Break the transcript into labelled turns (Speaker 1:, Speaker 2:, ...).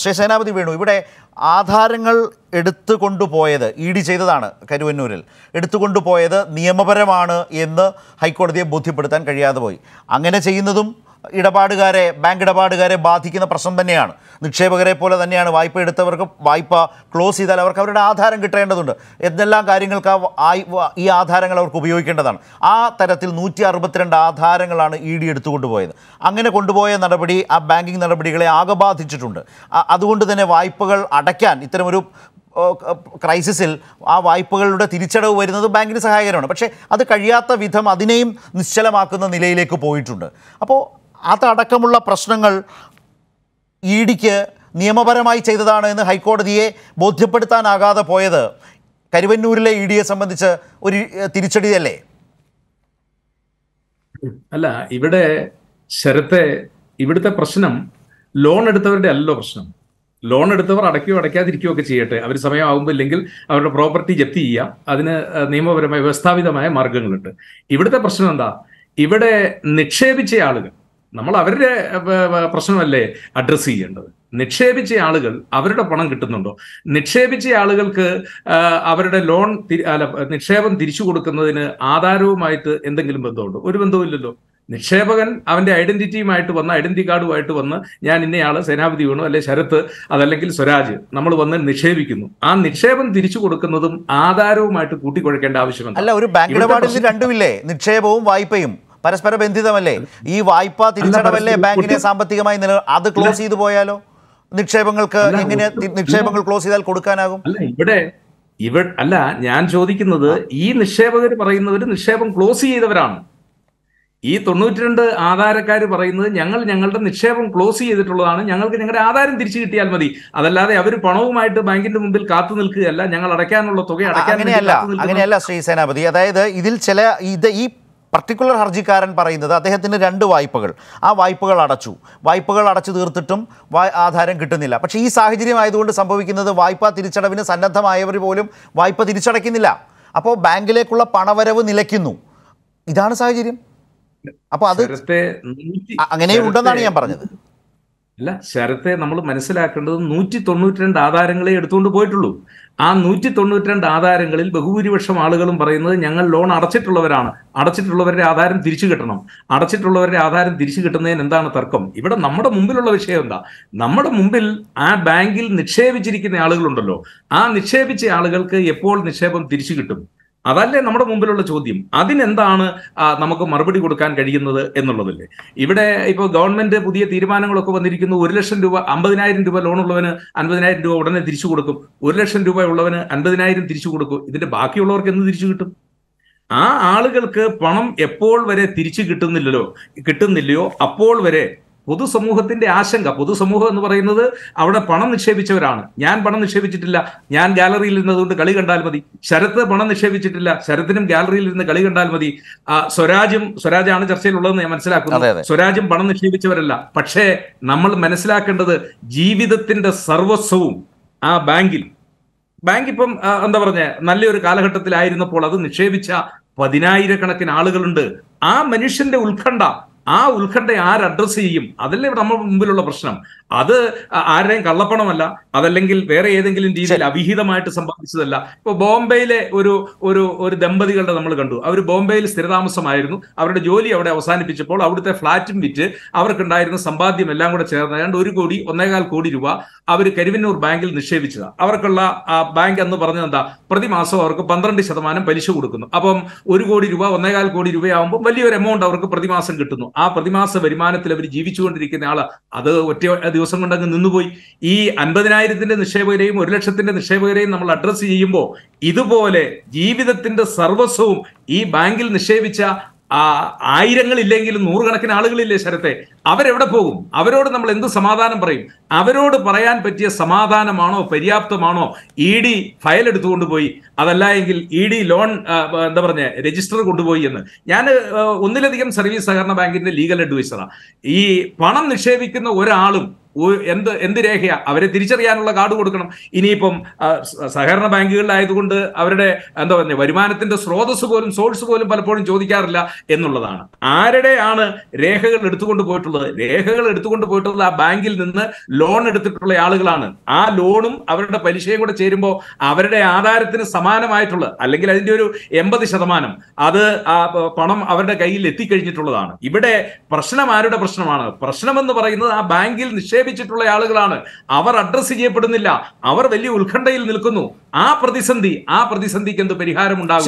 Speaker 1: ശ്രീ സേനാപതി വേണു. ഇവിടെ ആധാരങ്ങൾ എടുത്തു കൊണ്ടുപോയത് ഇ ഡി ചെയ്തതാണ് കരുവന്നൂരിൽ. എടുത്തു കൊണ്ടുപോയത് നിയമപരമാണ് എന്ന് ഹൈക്കോടതിയെ ബോധ്യപ്പെടുത്താൻ കഴിയാതെ പോയി. അങ്ങനെ ചെയ്യുന്നതും ഇടപാടുകാരെ ബാങ്ക് ഇടപാടുകാരെ ബാധിക്കുന്ന പ്രശ്നം തന്നെയാണ്. നിക്ഷേപകരെ പോലെ തന്നെയാണ് വായ്പ എടുത്തവർക്ക് വായ്പ ക്ലോസ് ചെയ്താൽ അവർക്ക് അവരുടെ ആധാരം കിട്ടേണ്ടതുണ്ട്. എന്തെല്ലാം കാര്യങ്ങൾക്ക് ഈ ആധാരങ്ങൾ അവർക്ക് ഉപയോഗിക്കേണ്ടതാണ്. ആ തരത്തിൽ നൂറ്റി അറുപത്തിരണ്ട് ആധാരങ്ങളാണ് ഇ ഡി എടുത്തുകൊണ്ടുപോയത്. അങ്ങനെ കൊണ്ടുപോയ നടപടി ആ ബാങ്കിങ് നടപടികളെ ആകെ ബാധിച്ചിട്ടുണ്ട്. അതുകൊണ്ട് തന്നെ വായ്പകൾ അടയ്ക്കാൻ ഇത്തരമൊരു ക്രൈസിസിൽ ആ വായ്പകളുടെ തിരിച്ചടവ് വരുന്നത് ബാങ്കിന് സഹായകരമാണ്. പക്ഷേ അത് കഴിയാത്ത വിധം അതിനെയും നിശ്ചലമാക്കുന്ന നിലയിലേക്ക് പോയിട്ടുണ്ട്. അപ്പോൾ അതടക്കമുള്ള പ്രശ്നങ്ങൾ ഇ ഡിക്ക് നിയമപരമായി ചെയ്തതാണ് എന്ന് ഹൈക്കോടതിയെ ബോധ്യപ്പെടുത്താനാകാതെ പോയത്. കരുവന്നൂരിലെ ഇ ഡിയെ സംബന്ധിച്ച് ഒരു തിരിച്ചടിയല്ലേ?
Speaker 2: അല്ല ഇവിടെ ശരത്തെ ഇവിടുത്തെ പ്രശ്നം ലോൺ എടുത്തവരുടെ അല്ലല്ലോ പ്രശ്നം. ലോൺ എടുത്തവർ അടയ്ക്കുകയോ അടയ്ക്കാതിരിക്കുകയോ ഒക്കെ ചെയ്യട്ടെ. അവർ സമയമാകുമ്പോൾ ഇല്ലെങ്കിൽ അവരുടെ പ്രോപ്പർട്ടി ജപ്തി ചെയ്യാം. അതിന് നിയമപരമായ വ്യവസ്ഥാപിതമായ മാർഗങ്ങളുണ്ട്. ഇവിടുത്തെ പ്രശ്നം എന്താ? ഇവിടെ നിക്ഷേപിച്ച ആളുകൾ നമ്മൾ അവരുടെ പ്രശ്നമല്ലേ അഡ്രസ്സ് ചെയ്യേണ്ടത്? നിക്ഷേപിച്ച ആളുകൾ അവരുടെ പണം കിട്ടുന്നുണ്ടോ? നിക്ഷേപിച്ച ആളുകൾക്ക് അവരുടെ ലോൺ അല്ല നിക്ഷേപം തിരിച്ചു കൊടുക്കുന്നതിന് ആധാരവുമായിട്ട് എന്തെങ്കിലും ബന്ധമുണ്ടോ? ഒരു ബന്ധവുമില്ലല്ലോ നിക്ഷേപകൻ അവന്റെ ഐഡന്റിറ്റിയുമായിട്ട് വന്ന് ഐഡന്റിറ്റി കാർഡുമായിട്ട് വന്ന് ഞാൻ ഇന്നയാൾ സേനാപതി വേണു അല്ലെ ശരത്ത് അതല്ലെങ്കിൽ സ്വരാജ് നമ്മൾ വന്ന് നിക്ഷേപിക്കുന്നു. ആ നിക്ഷേപം തിരിച്ചു കൊടുക്കുന്നതും ആധാരവുമായിട്ട് കൂട്ടിക്കുഴക്കേണ്ട ആവശ്യമുണ്ട്
Speaker 1: അല്ല ഒരു ബാങ്ക് ഇടപാടിൽ രണ്ടുമില്ലേ? നിക്ഷേപവും വായ്പയും. പരസ്പര ബന്ധിതമല്ലേ? ഈ വായ്പ തിരിച്ചടവല്ലേ ബാങ്കിനെ സാമ്പത്തികമായി നില അത് ക്ലോസ് ചെയ്തു പോയാലോ? നിക്ഷേപങ്ങൾക്ക് എങ്ങനെ നിക്ഷേപങ്ങൾ ക്ലോസ് ചെയ്താൽ കൊടുക്കാനാകും?
Speaker 2: അല്ല ഇവിടെ ഇവ അല്ല ഞാൻ ചോദിക്കുന്നത് ഈ നിക്ഷേപകർ പറയുന്നവർ നിക്ഷേപം ക്ലോസ് ചെയ്തവരാണ്. ഈ തൊണ്ണൂറ്റിരണ്ട് ആധാരക്കാർ പറയുന്നത് ഞങ്ങൾ ഞങ്ങളുടെ നിക്ഷേപം ക്ലോസ് ചെയ്തിട്ടുള്ളതാണ്. ഞങ്ങൾക്ക് ഞങ്ങളുടെ ആധാരം തിരിച്ചു കിട്ടിയാൽ മതി. അതല്ലാതെ അവർ പണവുമായിട്ട് ബാങ്കിന്റെ മുമ്പിൽ കാത്തു നിൽക്കുകയല്ല. ഞങ്ങൾ അടയ്ക്കാനുള്ള തുക അടയ്ക്കാൻ
Speaker 1: അങ്ങനെയല്ല ശ്രീ സേനാപതി. അതായത് ഇതിൽ ചില ഇത് ഈ പർട്ടിക്കുലർ ഹർജിക്കാരൻ പറയുന്നത് അദ്ദേഹത്തിന് രണ്ട് വായ്പകൾ. ആ വായ്പകൾ അടച്ചു. വായ്പകൾ അടച്ചു തീർത്തിട്ടും വാ- ആധാരം കിട്ടുന്നില്ല. പക്ഷേ ഈ സാഹചര്യം ആയതുകൊണ്ട് സംഭവിക്കുന്നത് വായ്പ തിരിച്ചടവിന് സന്നദ്ധമായവർ പോലും വായ്പ തിരിച്ചടയ്ക്കുന്നില്ല. അപ്പോൾ ബാങ്കിലേക്കുള്ള പണവരവ് നിലയ്ക്കുന്നു. ഇതാണ് സാഹചര്യം. അപ്പോൾ അത് അങ്ങനെ ഉണ്ടെന്നാണ് ഞാൻ പറഞ്ഞത്.
Speaker 2: അല്ല ശരത്തെ നമ്മൾ മനസ്സിലാക്കേണ്ടത് നൂറ്റി തൊണ്ണൂറ്റിരണ്ട് ആധാരങ്ങളെ എടുത്തുകൊണ്ട് പോയിട്ടുള്ളൂ. ആ നൂറ്റി തൊണ്ണൂറ്റിരണ്ട് ആധാരങ്ങളിൽ ബഹുഭൂരിപക്ഷം ആളുകളും പറയുന്നത് ഞങ്ങൾ ലോൺ അടച്ചിട്ടുള്ളവരാണ്. അടച്ചിട്ടുള്ളവരുടെ ആധാരം തിരിച്ചു കിട്ടണം. അടച്ചിട്ടുള്ളവരുടെ ആധാരം തിരിച്ചു കിട്ടുന്നതിന് എന്താണ് തർക്കം? ഇവിടെ നമ്മുടെ മുമ്പിലുള്ള വിഷയം എന്താ? നമ്മുടെ മുമ്പിൽ ആ ബാങ്കിൽ നിക്ഷേപിച്ചിരിക്കുന്ന ആളുകളുണ്ടല്ലോ. ആ നിക്ഷേപിച്ച ആളുകൾക്ക് എപ്പോൾ നിക്ഷേപം തിരിച്ചു കിട്ടും? അതല്ലേ നമ്മുടെ മുമ്പിലുള്ള ചോദ്യം. അതിനെന്താണ് നമുക്ക് മറുപടി കൊടുക്കാൻ കഴിയുന്നത് എന്നുള്ളതല്ലേ. ഇവിടെ ഇപ്പോൾ ഗവൺമെന്റ് പുതിയ തീരുമാനങ്ങളൊക്കെ വന്നിരിക്കുന്നു. ഒരു ലക്ഷം രൂപ അമ്പതിനായിരം രൂപ ലോൺ ഉള്ളവന് അൻപതിനായിരം രൂപ ഉടനെ തിരിച്ചു കൊടുക്കും. ഒരു ലക്ഷം രൂപ ഉള്ളവന് അൻപതിനായിരം തിരിച്ചു കൊടുക്കും. ഇതിന്റെ ബാക്കിയുള്ളവർക്ക് എന്ത് തിരിച്ചു കിട്ടും? ആ ആളുകൾക്ക് പണം എപ്പോൾ വരെ തിരിച്ചു കിട്ടുന്നില്ലല്ലോ കിട്ടുന്നില്ലയോ അപ്പോൾ വരെ പൊതുസമൂഹത്തിന്റെ ആശങ്ക പൊതുസമൂഹം എന്ന് പറയുന്നത് അവിടെ പണം നിക്ഷേപിച്ചവരാണ്. ഞാൻ പണം നിക്ഷേപിച്ചിട്ടില്ല ഞാൻ ഗാലറിയിൽ ഇരുന്നതുകൊണ്ട് കളി കണ്ടാൽ മതി. ശരത്ത് പണം നിക്ഷേപിച്ചിട്ടില്ല ശരത്തിനും ഗാലറിയിൽ ഇരുന്ന് കളി കണ്ടാൽ മതി. സ്വരാജും സ്വരാജാണ് ചർച്ചയിലുള്ളതെന്ന് ഞാൻ മനസ്സിലാക്കുന്നു. സ്വരാജും പണം നിക്ഷേപിച്ചവരല്ല. പക്ഷേ നമ്മൾ മനസ്സിലാക്കേണ്ടത് ജീവിതത്തിന്റെ സർവസ്വവും ആ ബാങ്കിൽ. ബാങ്ക് ഇപ്പം എന്താ പറഞ്ഞ നല്ലൊരു കാലഘട്ടത്തിലായിരുന്നപ്പോൾ അത് നിക്ഷേപിച്ച പതിനായിരക്കണക്കിന് ആളുകളുണ്ട്. ആ മനുഷ്യന്റെ ഉത്കണ്ഠ ആ ഉത്കണ്ഠ ആര് അഡ്രസ്സ് ചെയ്യും? അതല്ലേ ഇവിടെ നമ്മുടെ മുമ്പിലുള്ള പ്രശ്നം. അത് ആരുടെയും കള്ളപ്പണമല്ല. അതല്ലെങ്കിൽ വേറെ ഏതെങ്കിലും രീതിയിൽ അവിഹിതമായിട്ട് സമ്പാദിച്ചതല്ല. ഇപ്പൊ ബോംബെയിലെ ഒരു ഒരു ഒരു ദമ്പതികളുടെ നമ്മൾ കണ്ടു. അവർ ബോംബെയിൽ സ്ഥിരതാമസമായിരുന്നു. അവരുടെ ജോലി അവിടെ അവസാനിപ്പിച്ചപ്പോൾ അവിടുത്തെ ഫ്ളാറ്റും വിറ്റ് അവർക്കുണ്ടായിരുന്ന സമ്പാദ്യം എല്ലാം കൂടെ ചേർന്ന് ഏതാണ്ട് ഒരു കോടി ഒന്നേകാൽ കോടി രൂപ അവർ കരുവന്നൂർ ബാങ്കിൽ നിക്ഷേപിച്ചതാണ് അവർക്കുള്ള ആ ബാങ്ക് എന്ന് പറഞ്ഞത് എന്താ? പ്രതിമാസം അവർക്ക് പന്ത്രണ്ട് ശതമാനം പലിശ കൊടുക്കുന്നു. അപ്പം ഒരു കോടി രൂപ ഒന്നേകാൽ കോടി രൂപയാകുമ്പോൾ വലിയൊരു എമൗണ്ട് അവർക്ക് പ്രതിമാസം കിട്ടുന്നു. ആ പ്രതിമാസ വരുമാനത്തിൽ അവർ ജീവിച്ചുകൊണ്ടിരിക്കുന്ന ആൾ. അത് ഒറ്റ ദിവസം കൊണ്ടങ്ങ് നിന്നുപോയി. ഈ അൻപതിനായിരത്തിന്റെ നിക്ഷേപകരെയും ഒരു ലക്ഷത്തിന്റെ നിക്ഷേപകരെയും നമ്മൾ അഡ്രസ്സ് ചെയ്യുമ്പോൾ ഇതുപോലെ ജീവിതത്തിന്റെ സർവസ്വവും ഈ ബാങ്കിൽ നിക്ഷേപിച്ച ആ ആയിരങ്ങളില്ലെങ്കിലും നൂറുകണക്കിന് ആളുകളില്ലേ ശരത്തെ? അവരെവിടെ പോകും? അവരോട് നമ്മൾ എന്ത് സമാധാനം പറയും? അവരോട് പറയാൻ പറ്റിയ സമാധാനമാണോ പര്യാപ്തമാണോ? ഇ ഡി ഫയൽ എടുത്തുകൊണ്ട് പോയി. അതല്ല എങ്കിൽ ഇ ഡി ലോൺ എന്താ പറഞ്ഞ രജിസ്റ്റർ കൊണ്ടുപോയി എന്ന്. ഞാൻ ഒന്നിലധികം സർവീസ് സഹകരണ ബാങ്കിന്റെ ലീഗൽ അഡ്വൈസറാണ് ഈ പണം നിക്ഷേപിക്കുന്ന ഒരാളും എന്ത് എന്ത് രേഖയാ? അവരെ തിരിച്ചറിയാനുള്ള കാർഡ് കൊടുക്കണം. ഇനിയിപ്പം സഹകരണ ബാങ്കുകളിലായതുകൊണ്ട് അവരുടെ എന്താ പറയുക വരുമാനത്തിന്റെ സ്രോതസ് പോലും സോഴ്സ് പോലും പലപ്പോഴും ചോദിക്കാറില്ല എന്നുള്ളതാണ്. ആരുടെയാണ് രേഖകൾ എടുത്തുകൊണ്ട് പോയിട്ടുള്ളത്? രേഖകൾ എടുത്തുകൊണ്ട് പോയിട്ടുള്ളത് ആ ബാങ്കിൽ നിന്ന് ലോൺ എടുത്തിട്ടുള്ള ആളുകളാണ്. ആ ലോണും അവരുടെ പലിശയും കൂടെ ചേരുമ്പോൾ അവരുടെ ആധാരത്തിന് സമാനമായിട്ടുള്ള അല്ലെങ്കിൽ അതിന്റെ ഒരു എൺപത് ശതമാനം അത് ആ പണം അവരുടെ കയ്യിൽ എത്തിക്കഴിഞ്ഞിട്ടുള്ളതാണ്. ഇവിടെ പ്രശ്നം ആരുടെ പ്രശ്നമാണ്? പ്രശ്നമെന്ന് പറയുന്നത് ആ ബാങ്കിൽ നിക്ഷേപിച്ചിട്ടുള്ള ആളുകളാണ്. അവർ അഡ്രസ്സ് ചെയ്യപ്പെടുന്നില്ല. അവർ വലിയ ഉത്കണ്ഠയിൽ നിൽക്കുന്നു. ആ പ്രതിസന്ധി ആ പ്രതിസന്ധിക്ക് എന്ത് പരിഹാരം ഉണ്ടാകും